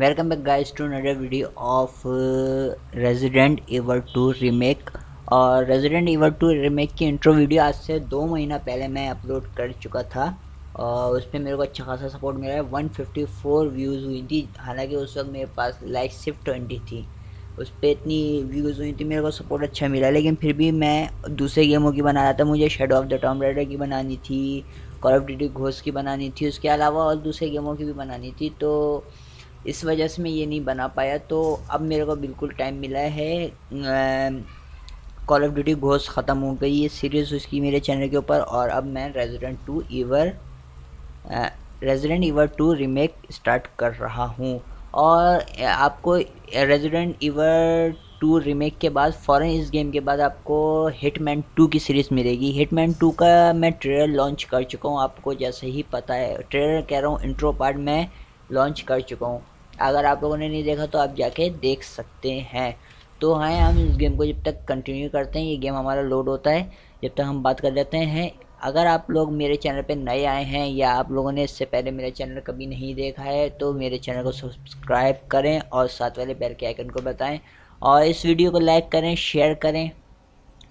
Welcome back guys to another video of Resident Evil two remake और Resident Evil two remake की intro video आज से दो महीना पहले मैं अपलोड कर चुका था। और उस पर मेरे को अच्छा खासा सपोर्ट मिला है। 154 व्यूज़ हुई थी। हालाँकि उस वक्त मेरे पास लाइक सिर्फ़ 20 थी। उस पर इतनी व्यूज़ हुई थी, मेरे को सपोर्ट अच्छा मिला। लेकिन फिर भी मैं दूसरे गेमों की बना रहा था। मुझे Shadow of the Tomb Raider की बनानी थी कॉल ऑफ़ ड्यूटी घोष की बनानी थी। उसके अलावा और दूसरे गेमों की भी बनानी थी। तो इस वजह से मैं ये नहीं बना पाया। तो अब मेरे को बिल्कुल टाइम मिला है। कॉल ऑफ़ ड्यूटी घोष ख़त्म हो गई ये सीरीज़ उसकी मेरे चैनल के ऊपर और अब मैं Resident two Evil Resident Evil two remake start कर रहा हूँ। और आपको रेजिडेंट ईवर टू रीमेक के बाद फ़ौरन इस गेम के बाद आपको हिटमैन टू की सीरीज़ मिलेगी। हिटमैन टू का मैं ट्रेलर लॉन्च कर चुका हूँ। आपको जैसे ही पता है ट्रेलर कह रहा हूँ इंट्रो पार्ट मैं लॉन्च कर चुका हूँ। अगर आप लोगों ने नहीं देखा तो आप जाके देख सकते हैं। तो हाँ हम इस गेम को जब तक कंटिन्यू करते हैं, ये गेम हमारा लोड होता है, जब तक हम बात कर लेते हैं। अगर आप लोग मेरे चैनल पे नए आए हैं या आप लोगों ने इससे पहले मेरा चैनल कभी नहीं देखा है तो मेरे चैनल को सब्सक्राइब करें और साथ वाले बेल के आइकन को बताएँ। और इस वीडियो को लाइक करें शेयर करें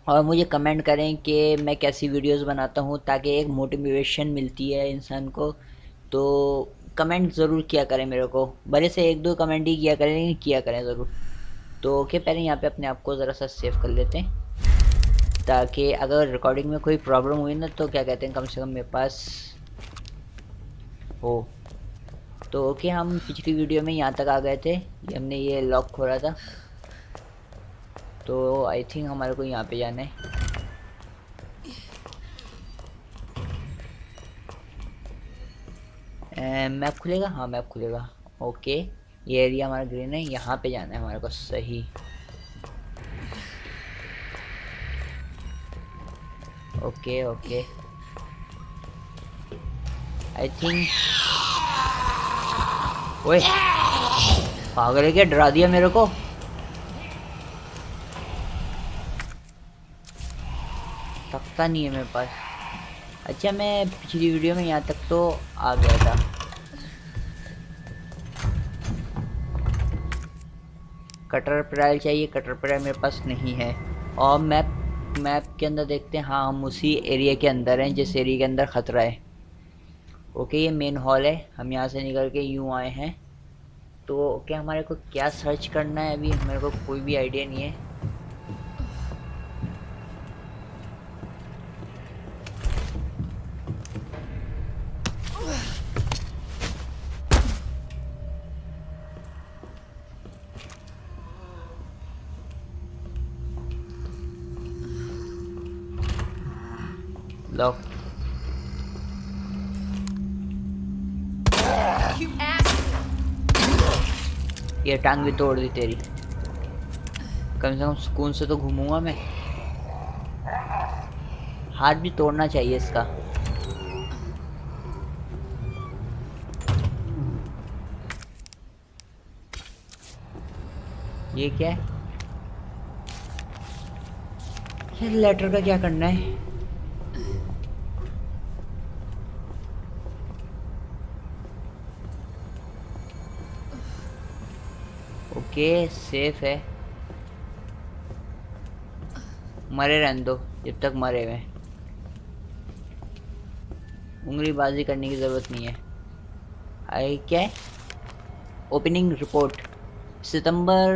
और मुझे कमेंट करें कि मैं कैसी वीडियोस बनाता हूँ, ताकि एक मोटिवेशन मिलती है इंसान को। तो कमेंट ज़रूर किया करें मेरे को। बड़े से एक दो कमेंट ही किया करें, लेकिन किया करें ज़रूर। तो ओके, पहले यहाँ पे अपने आप को ज़रा सा सेव कर लेते हैं। ताकि अगर रिकॉर्डिंग में कोई प्रॉब्लम हुई ना तो क्या कहते हैं, कम से कम मेरे पास हो। तो ओके, हम पिछली वीडियो में यहाँ तक आ गए थे। हमने ये लॉक खोला था। तो आई थिंक हमारे को यहाँ पे जाना है। मैप खुलेगा? हाँ मैप खुलेगा। ओके ये एरिया हमारा ग्रीन है, यहाँ पे जाना है हमारे को, सही। ओके ओके आई थिंक ओए, पागल है क्या? डरा दिया मेरे को। तख्ता नहीं है मेरे पास। अच्छा मैं पिछली वीडियो में यहाँ तक तो आ गया था। कटर प्राइल चाहिए कटर प्राइल मेरे पास नहीं है? और मैप मैप के अंदर देखते हैं हाँ हम उसी एरिया के अंदर हैं, जिस एरिया के अंदर ख़तरा है। ओके, ये मेन हॉल है। हम यहाँ से निकल के यूँ आए हैं। तो क्या हमारे को क्या सर्च करना है? अभी मेरे को कोई भी आइडिया नहीं है लो ये टांग भी तोड़ दी तेरी। कम से कम सुकून से तो घूमूँगा मैं। हाथ भी तोड़ना चाहिए इसका। ये क्या है? लेटर का क्या करना है? ओके सेफ़ है। मरे रहने दो, जब तक मरे हुए। उंगली बाजी करने की ज़रूरत नहीं है। आई क्या opening report September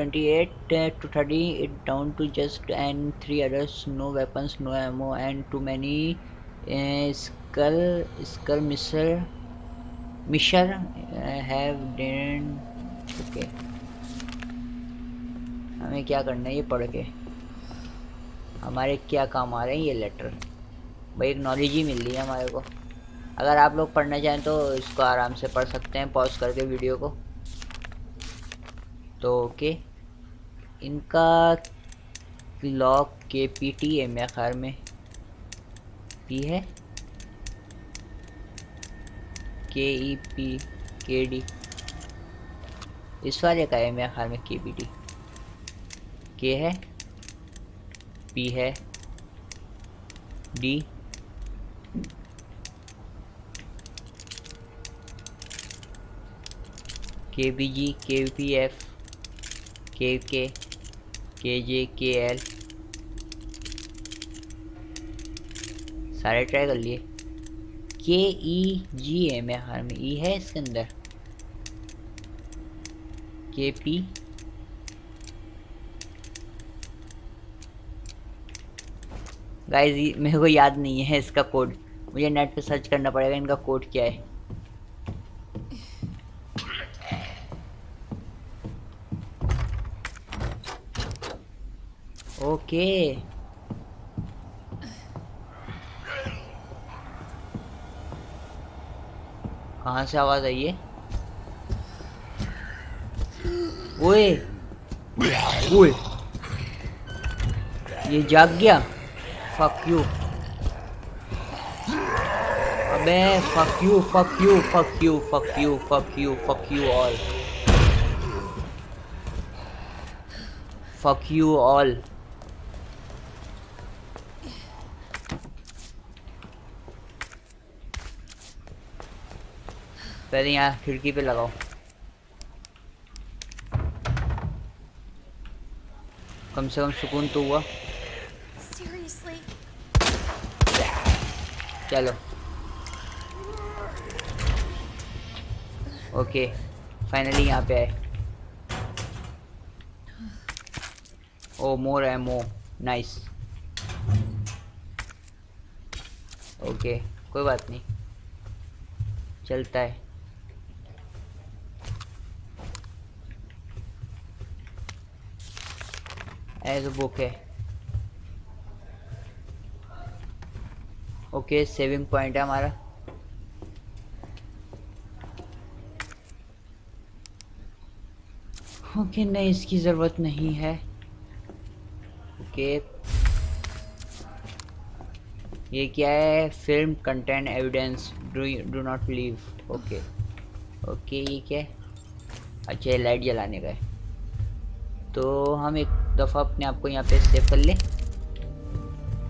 28 to 30 it down to just and three others no weapons no ammo and too many skull skull Misar Miescher have dent okay हमें क्या करना है? ये पढ़ के। हमारे क्या काम आ रहे हैं? ये लेटर भाई, एक नॉलेज ही मिल रही है हमारे को। अगर आप लोग पढ़ना चाहें तो इसको आराम से पढ़ सकते हैं पॉज करके वीडियो को। तो ओके इनका लॉक के पी टी है मेरे में। पी है? के ई पी के डी इस वाले का है मेरे में के पी डी के है पी है डी के बी जी के पी एफ़ के के के जे के एल सारे ट्राई कर लिए। के ई जी है मैं हर में ई है इसके अंदर। के पी गाइस मेरे को याद नहीं है इसका कोड मुझे नेट पे सर्च करना पड़ेगा इनका कोड क्या है. ओके कहाँ से आवाज़ आई है? ओए ओए, ये जाग गया? फक यू अबे fuck you fuck you fuck you fuck you fuck you fuck you all fuck you all पहले यहाँ खिड़की पे लगाओ। कम से कम सुकून तो हुआ। चलो। ओके फाइनली यहाँ पे आए। ओ मोर है मो नाइस ओके कोई बात नहीं। चलता है। एज बुक है। ओके सेविंग पॉइंट है हमारा। ओके नहीं इसकी ज़रूरत नहीं है। ओके ये क्या है? Film content evidence do do not leave okay okay ये क्या है? अच्छा ये लाइट जलाने का है। तो हम एक दफ़ा अपने आप को यहाँ पे सेव कर लें।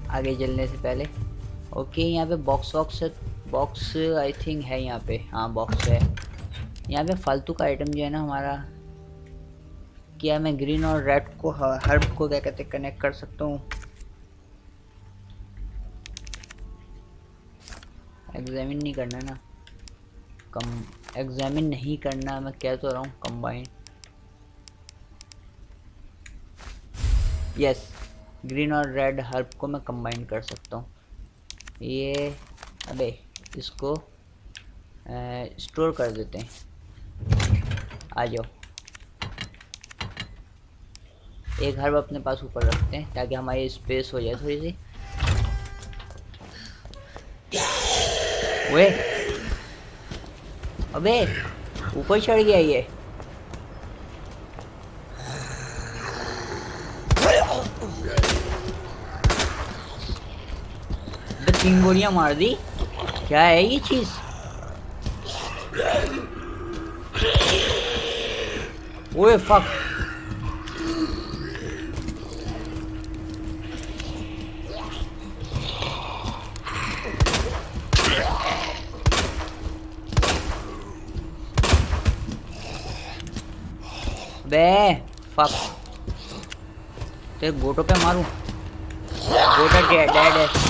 आगे जलने से पहले। ओके, यहाँ पे box vox box I think है यहाँ पे। हाँ बॉक्स है। यहाँ पे फालतू का आइटम जो है ना हमारा क्या मैं ग्रीन और रेड को हर्ब को क्या कहते कनेक्ट कर सकता हूँ। एग्जामिन नहीं करना ना। कम एग्जामिन नहीं करना, मैं कह तो रहा हूँ कंबाइन यस ग्रीन और रेड हर्ब को मैं कंबाइन कर सकता हूँ। ये, अबे, इसको स्टोर कर देते हैं। आ जाओ। एक हर्ब अपने पास ऊपर रखते हैं, ताकि हमारी स्पेस हो जाए थोड़ी सी वे अबे, ऊपर चढ़ गया ये। तीन गोलियाँ मार दी। क्या है ये चीज़? ओए फक बे फक तेरे गोटो पे मारूं। गोटा डेड है।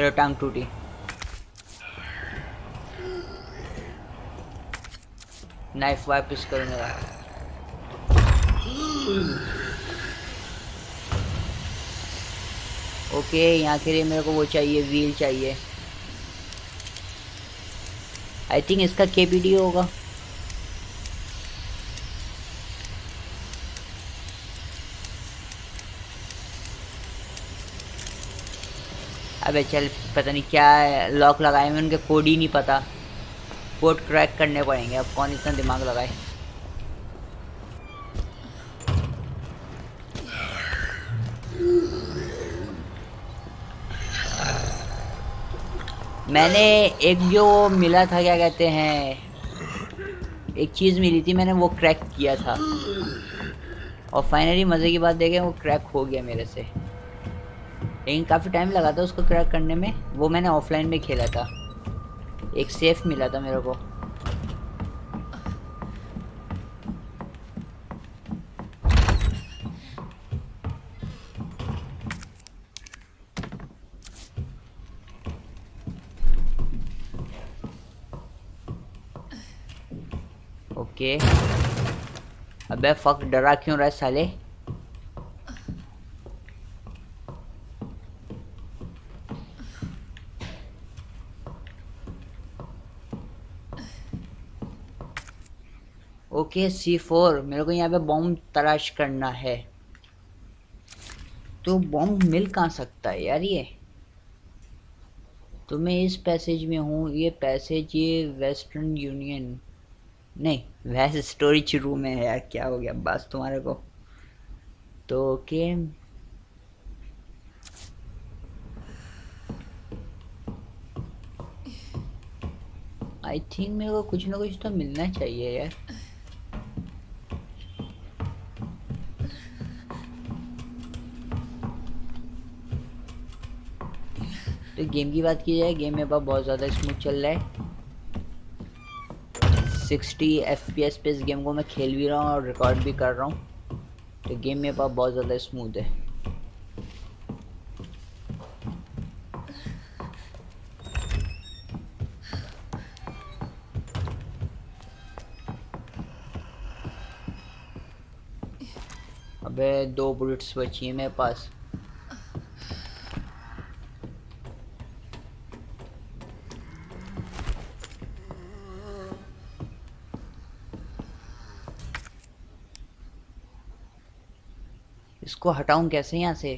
चलो टांग टूटी। नाइफ वापस करो मेरा ओके यहाँ के लिए मेरे को वो चाहिए व्हील चाहिए। आई थिंक इसका केपीडी होगा। अबे चल, पता नहीं क्या लॉक लगाए में उनके कोड ही नहीं पता। कोड क्रैक करने पड़ेंगे, अब कौन इतना दिमाग लगाए? मैंने एक जो मिला था, क्या कहते हैं, एक चीज़ मिली थी, मैंने वो क्रैक किया था। और फाइनली मज़े की बात देखें, वो क्रैक हो गया मेरे से। लेकिन काफ़ी टाइम लगा था उसको क्रैक करने में। वो मैंने ऑफलाइन में खेला था। एक सेफ़ मिला था मेरे को। Okay okay. अबे फक डरा क्यों रहा है साले? ओके सी फोर मेरे को यहाँ पे बॉम्ब तलाश करना है। तो बॉम्ब मिल कहाँ सकता है यार ये? तो मैं इस पैसेज में हूँ, ये पैसेज ये वेस्टर्न यूनियन नहीं वैसे स्टोरेज रूम है यार, क्या हो गया बस तुम्हारे को? तो ओके। आई थिंक मेरे को कुछ ना कुछ तो मिलना चाहिए यार। तो गेम की बात की जाए, गेम में बहुत ज़्यादा स्मूथ चल रहा है। 60 एफ़ पे इस गेम को मैं खेल भी रहा हूँ और रिकॉर्ड भी कर रहा हूँ। तो गेम मेरे पास बहुत ज़्यादा स्मूथ है। अबे दो बुलेट्स बची हैं मेरे पास। इसको हटाऊं कैसे यहाँ से?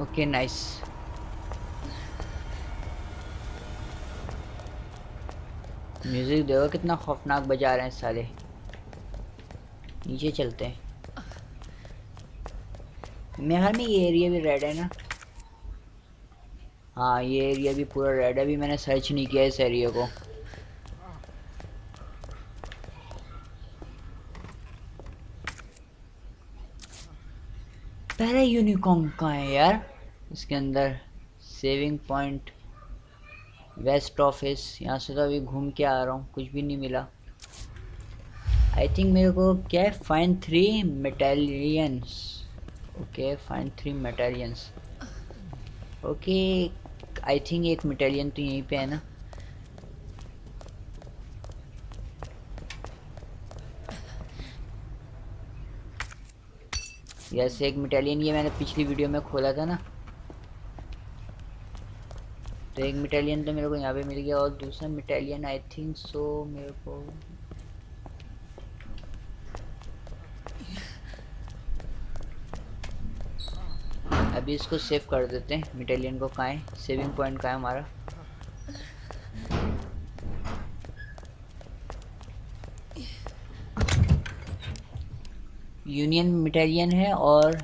ओके okay, नाइस म्यूज़िक देखो कितना खौफनाक बजा रहे हैं साले। नीचे चलते हैं। मेरे में ये एरिया भी रेड है ना? हाँ ये एरिया भी पूरा रेड है। अभी मैंने सर्च नहीं किया इस एरिया को। पहले यूनिकॉर्न कहाँ है यार? इसके अंदर सेविंग पॉइंट वेस्ट ऑफ़िस यहाँ से तो अभी घूम के आ रहा हूँ, कुछ भी नहीं मिला। आई थिंक मेरे को क्या है fine three medallions okay fine three medallions okay I think एक मेटेलियन तो यहीं पे है ना। यस एक मेटेलियन ये मैंने पिछली वीडियो में खोला था ना। तो एक मिटेलियन तो मेरे को यहाँ पे मिल गया और दूसरा मिटेलियन आई थिंक सो मेरे को अभी इसको सेव कर देते हैं, मिटेलियन को कहाँ है? सेविंग पॉइंट कहाँ है हमारा? यूनियन मिटेरियन है और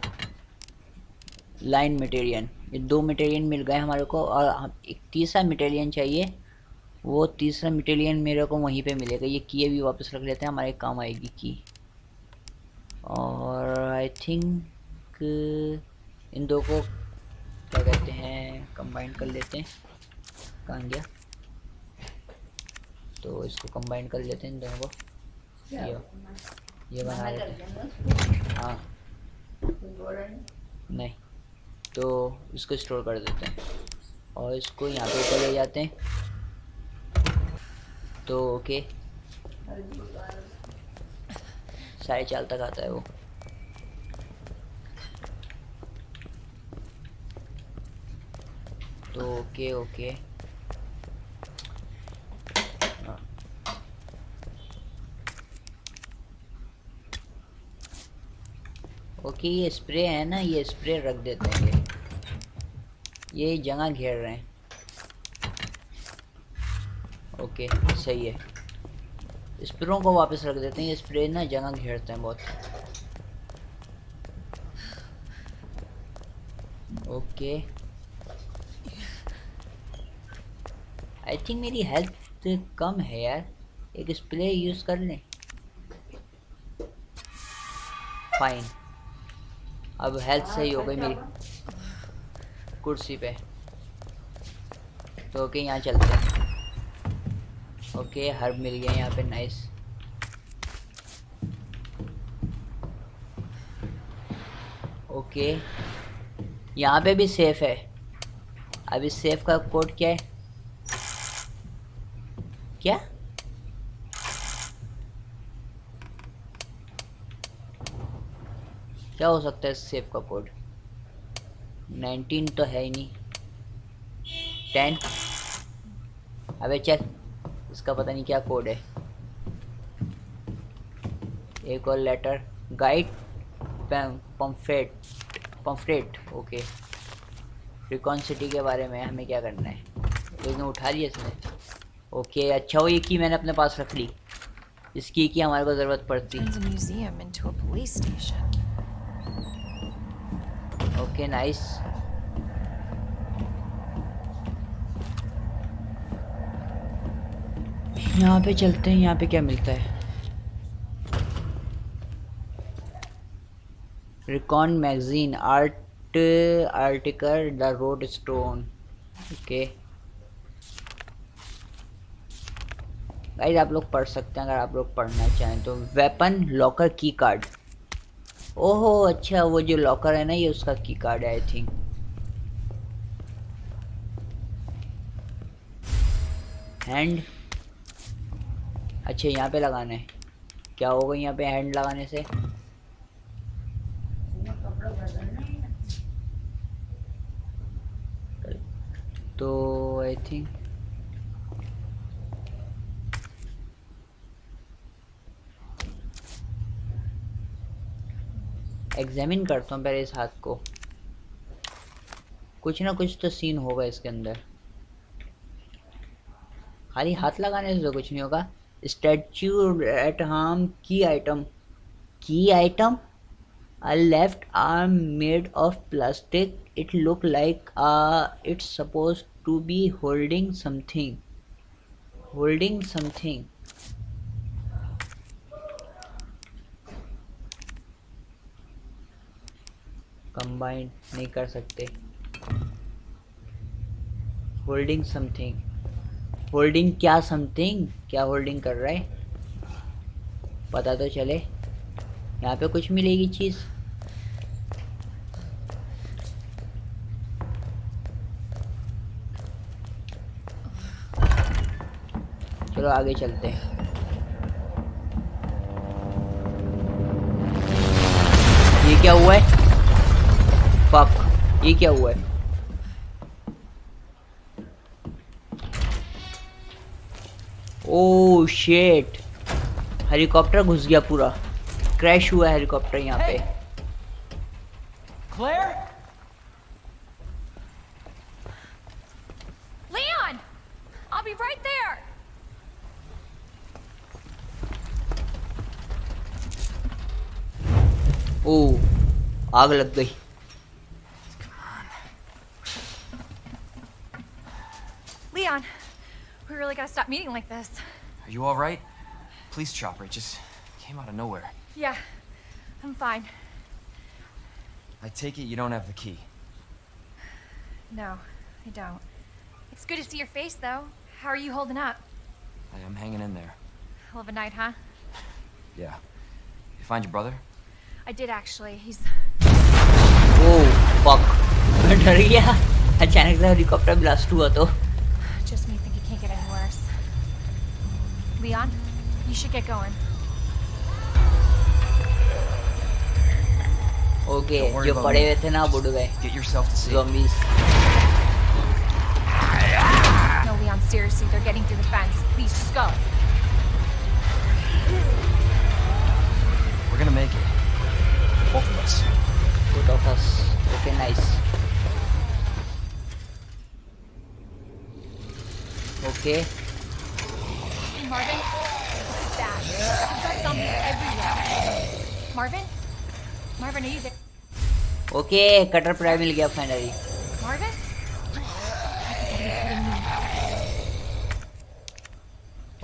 लाइन मिटेरियन ये दो मटेरियल मिल गए हमारे को और एक तीसरा मटेरियल चाहिए वो तीसरा मटेरियल मेरे को वहीं पे मिलेगा। ये की भी वापस रख लेते हैं हमारे काम आएगी की। और आई थिंक इन दो को क्या कहते हैं कंबाइन कर लेते हैं। कहाँ गया? तो इसको कंबाइन कर लेते हैं इन दोनों को। ये ये बना लेते हैं। हाँ। नहीं। तो इसको स्टोर कर देते हैं। और इसको यहाँ पे ऊपर ले जाते हैं। तो ओके साढ़े चार तक आता है वो। तो ओके ओके ओके ये स्प्रे है ना, ये स्प्रे रख देते हैं। ये जगह घेर रहे हैं। ओके, सही है। स्प्रो को वापस रख देते हैं, ये स्प्रे ना जगह घेरते हैं बहुत। ओके। आई थिंक मेरी हेल्थ कम है यार। एक स्प्रे यूज़ कर लें। फाइन अब हेल्थ सही हो गई मेरी। कुर्सी पे। तो ओके, यहाँ चलते हैं। ओके, हर्ब मिल गया यहाँ पे नाइस ओके, यहाँ पे भी सेफ़ है। अभी सेफ़ का कोड क्या है? क्या? क्या हो सकता है सेफ़ का कोड 19 तो है ही नहीं। 10 अबे चल, इसका पता नहीं क्या कोड है। एक और letter guide pamphlet pamphlet okay Raccoon City के बारे में हमें क्या करना है? लेकिन उठा लिया इसने। ओके अच्छा वो ये की मैंने अपने पास रख ली। इसकी की हमारे को ज़रूरत पड़ती। ओके नाइस यहाँ पे चलते हैं, यहाँ पे क्या मिलता है? Raccoon magazine art article the road stone okay guys आप लोग पढ़ सकते हैं, अगर आप लोग पढ़ना चाहें तो। वेपन लॉकर की कार्ड ओहो अच्छा वो जो लॉकर है ना, ये उसका की कार्ड है आई थिंक हैंड अच्छा यहाँ पे लगाना है। क्या होगा यहाँ पे हैंड लगाने से? तो आई थिंक एग्जामिन करता हूँ पहले इस हाथ को। कुछ ना कुछ तो सीन होगा इसके अंदर। खाली हाथ लगाने से तो कुछ नहीं होगा। स्टैचू एट हार्म की आइटम की item a left arm made of plastic it look like it's suppose to be holding something holding something combine नहीं कर सकते। होल्डिंग समथिंग होल्डिंग क्या समथिंग क्या होल्डिंग कर रहा है? पता तो चले। यहाँ पे कुछ मिलेगी चीज़। चलो आगे चलते हैं। ये क्या हुआ है? ये क्या हुआ है ओ शेट हेलीकॉप्टर घुस गया पूरा क्रैश हुआ है हेलीकॉप्टर यहाँ पे Claire? Leon! I'll be right there! ओ आग लग गई we really gotta stop meeting like this. Are you alright? Police chopper, it just came out of nowhere. Yeah, I'm fine. I take it you don't have the key. No, I don't. It's good to see your face, though. How are you holding up? I am hanging in there. Hell of a night, huh? Yeah. You find your brother? I did actually. He's. Oh fuck मैं डर गया अचानक से helicopter blast हुआ तो Leon, you should get going. Okay, yo paré de cenar, burde. Get yourself to see Zombies. No, Leon, seriously, they're getting through the fence. Please, just go. We're gonna make it. Both of us. Both of us. Okay, nice. Okay. Marvin? Marvin, are you there? Okay cutter prime मिल गया finally Marvin?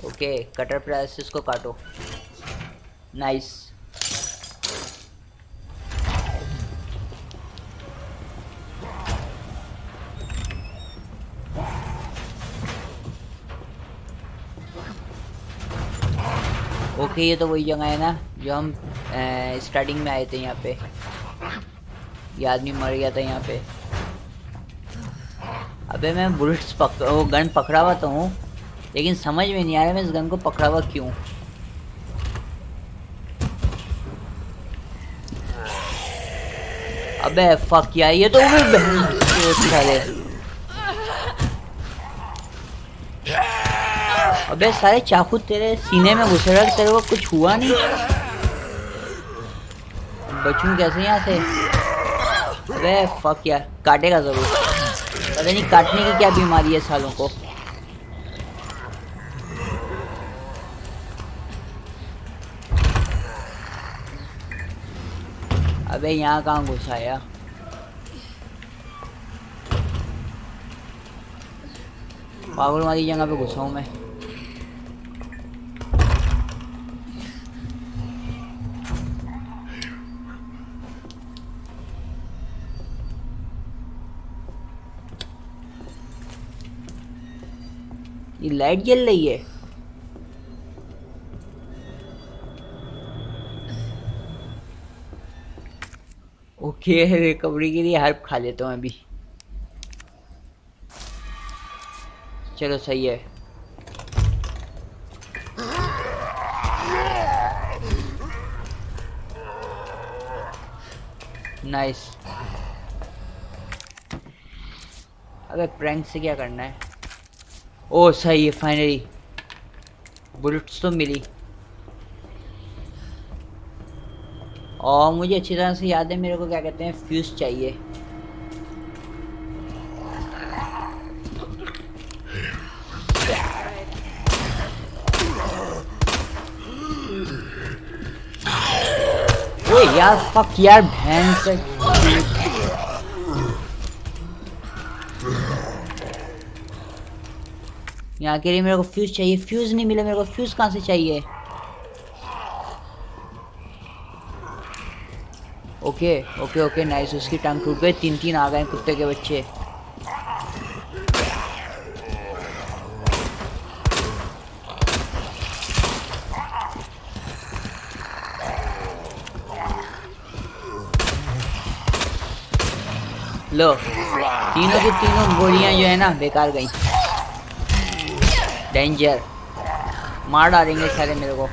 Okay cutter price इसको काटो nice okay ये तो वही जगह है ना, जो हम स्टार्टिंग में आए थे यहाँ पे। ये आदमी मर गया था यहाँ पे। अबे मैं बुलेट्स पक, वो गन पकड़ा हुआ तो हूँ, लेकिन समझ में नहीं आ रहा मैं इस गन को पकड़ा हुआ क्यों। अबे फक यार, ये तो बहन के साले अबे सारे चाकू तेरे सीने में घुस रहा, तेरे को कुछ हुआ नहीं? बचूं कैसे यहाँ से? अबे फक यार, काटेगा ज़रूर। पता नहीं काटने की क्या बीमारी है सालों को। अबे, यहाँ कहाँ घुसा आया पागल वाली जगह पे घुसा हूँ मैं। ये लाइट जल रही है। ओके रिकवरी के लिए हर्ब खा लेता हूँ अभी। चलो, सही है। नाइस अबे प्रैंक से क्या करना है? ओ सही है फाइनली बुलेट्स तो मिली और मुझे अच्छी तरह से याद है मेरे को क्या कहते हैं फ्यूज चाहिए यार फक यार भैंस यहाँ के लिए मेरे को फ्यूज चाहिए। फ्यूज नहीं मिला, मेरे को फ्यूज कहाँ से चाहिए? ओके ओके ओके नाइस उसकी टांग टूट गई। तीन तीन आ गए कुत्ते के बच्चे। लो, तीनों की तीनों गोलियाँ जो है ना, बेकार गई। डेंजर मार डालेंगे सारे मेरे को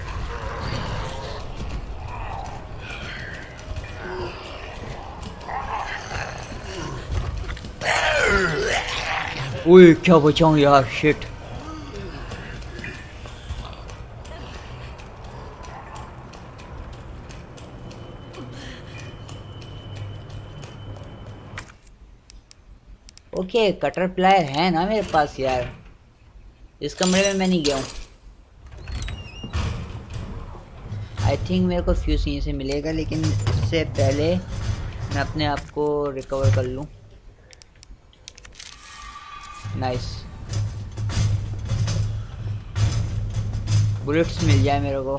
ओए क्या बचाऊं यार शिट ओके कटर प्लायर है ना मेरे पास यार। इस कमरे में मैं नहीं गया हूँ। आई थिंक मेरे को फ्यूज यहीं से मिलेगा लेकिन इससे पहले मैं अपने आप को रिकवर कर लूँ। नाइस बुलेट्स मिल जाए मेरे को।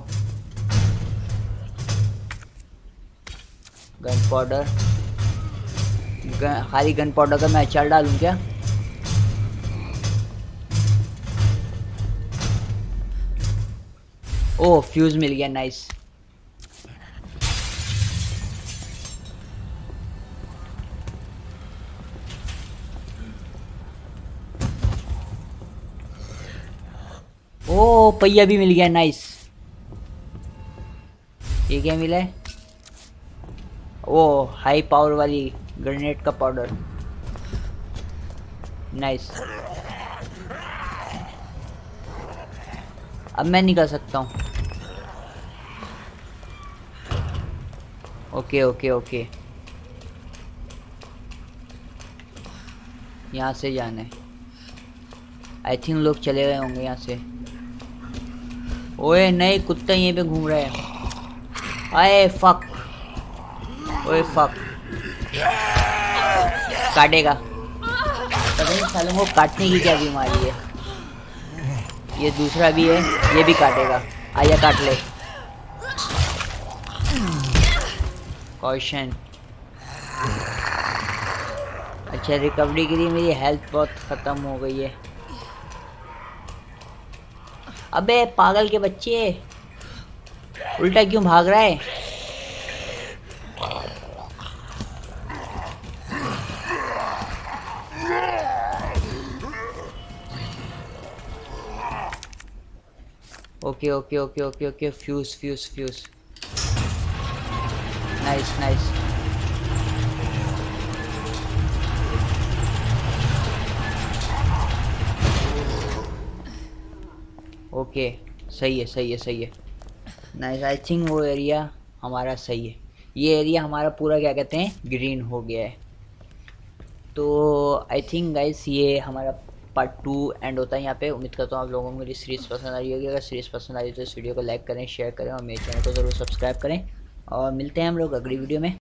गन पाउडर गन, खाली गन पाउडर का मैं अचार डालूं क्या? ओ फ्यूज मिल गया नाइस ओ पहिया भी मिल गया नाइस ये क्या मिला है? ओ हाई पावर वाली ग्रेनेड का पाउडर नाइस अब मैं निकल सकता हूँ। Okay okay okay. यहाँ से जाना है। आई थिंक लोग चले गए होंगे यहाँ से। ओए नहीं कुत्ता यहीं पे घूम रहा है। अरे फक ओए फक काटेगा। पता नहीं सालों को काटने की क्या बीमारी है। ये दूसरा भी है, ये भी काटेगा। आया, काट ले। कॉशन अच्छा रिकवरी के लिए मेरी हेल्थ बहुत ख़त्म हो गई है। अबे, पागल के बच्चे। उल्टा क्यों भाग रहा है? Okay okay okay okay okay fuse fuse fuse nice nice okay सही है सही है सही है। नाइस आई थिंक वो एरिया हमारा सही है। ये एरिया हमारा पूरा क्या कहते हैं? ग्रीन हो गया है। तो आई थिंक गाइस ये हमारा पार्ट टू एंड होता है यहाँ पे। उम्मीद करता हूँ आप लोगों को मेरी सीरीज़ पसंद आ रही होगी। अगर सीरीज़ पसंद आ रही है तो इस वीडियो को लाइक करें शेयर करें और मेरे चैनल को ज़रूर सब्सक्राइब करें। और मिलते हैं हम लोग अगली वीडियो में।